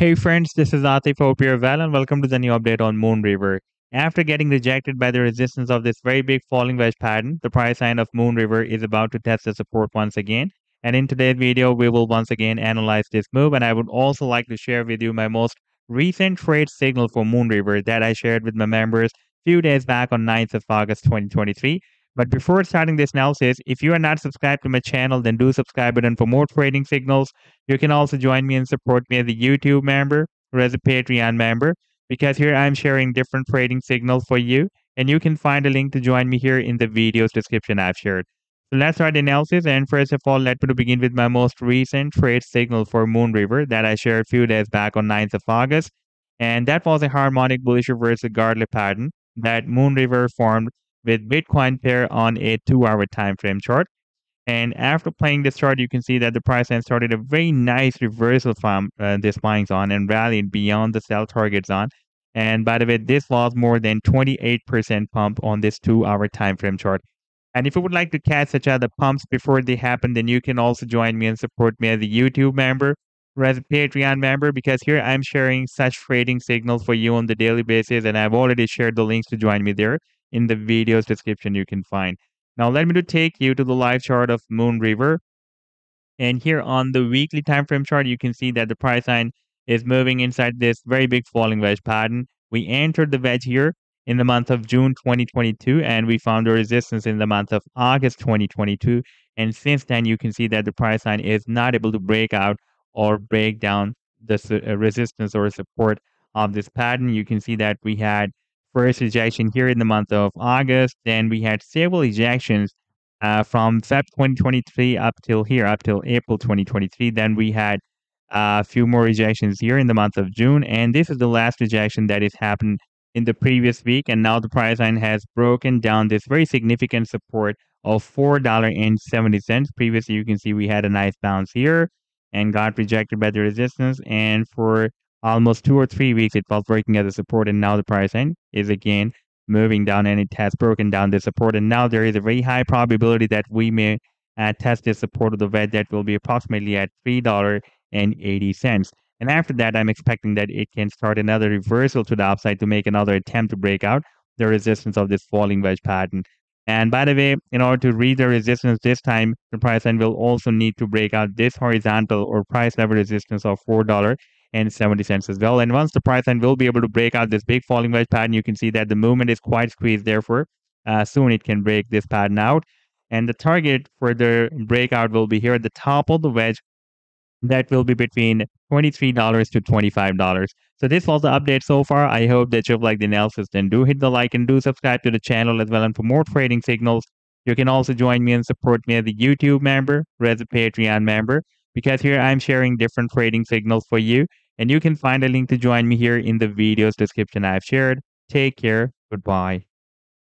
Hey friends, this is Atif Hope you're and welcome to the new update on Moonriver. After getting rejected by the resistance of this very big falling wedge pattern, the price line of Moonriver is about to test the support once again. And in today's video, we will once again analyze this move and I would also like to share with you my most recent trade signal for Moonriver that I shared with my members few days back on 9th of August 2023. But before starting this analysis, if you are not subscribed to my channel, then do subscribe button for more trading signals. You can also join me and support me as a YouTube member or as a Patreon member because here I'm sharing different trading signals for you. And you can find a link to join me here in the video's description I've shared. So let's start the analysis. And first of all, let me begin with my most recent trade signal for Moonriver that I shared a few days back on 9th of August. And that was a harmonic bullish reversal Gartley pattern that Moonriver formed with Bitcoin pair on a two hour time frame chart. And after playing this chart, you can see that the price line started a very nice reversal from uh, this buying zone and rallied beyond the sell target zone. And by the way, this was more than 28% pump on this two hour time frame chart. And if you would like to catch such other pumps before they happen, then you can also join me and support me as a YouTube member or as a Patreon member because here I'm sharing such trading signals for you on the daily basis. And I've already shared the links to join me there in the video's description you can find. Now let me to take you to the live chart of Moonriver. And here on the weekly time frame chart, you can see that the price line is moving inside this very big falling wedge pattern. We entered the wedge here in the month of June 2022, and we found a resistance in the month of August 2022. And since then, you can see that the price line is not able to break out or break down the uh, resistance or support of this pattern. You can see that we had first ejection here in the month of August. Then we had several ejections uh, from Feb 2023 up till here, up till April 2023. Then we had a few more ejections here in the month of June. And this is the last ejection that has happened in the previous week. And now the price line has broken down this very significant support of $4.70. Previously, you can see we had a nice bounce here and got rejected by the resistance. And for almost two or three weeks it was working as a support and now the price line is again moving down and it has broken down the support and now there is a very high probability that we may uh, test the support of the wedge that will be approximately at $3.80 and after that i'm expecting that it can start another reversal to the upside to make another attempt to break out the resistance of this falling wedge pattern. And by the way, in order to read the resistance this time, the price line will also need to break out this horizontal or price level resistance of $4 and 70 cents as well. And once the price line will be able to break out this big falling wedge pattern, you can see that the movement is quite squeezed. Therefore, uh, soon it can break this pattern out. And the target for the breakout will be here at the top of the wedge. That will be between $23 to $25. So this was the update so far. I hope that you've liked the analysis. Then do hit the like and do subscribe to the channel as well. And for more trading signals, you can also join me and support me as a YouTube member or as a Patreon member because here I'm sharing different trading signals for you and you can find a link to join me here in the video's description I've shared. Take care. Goodbye.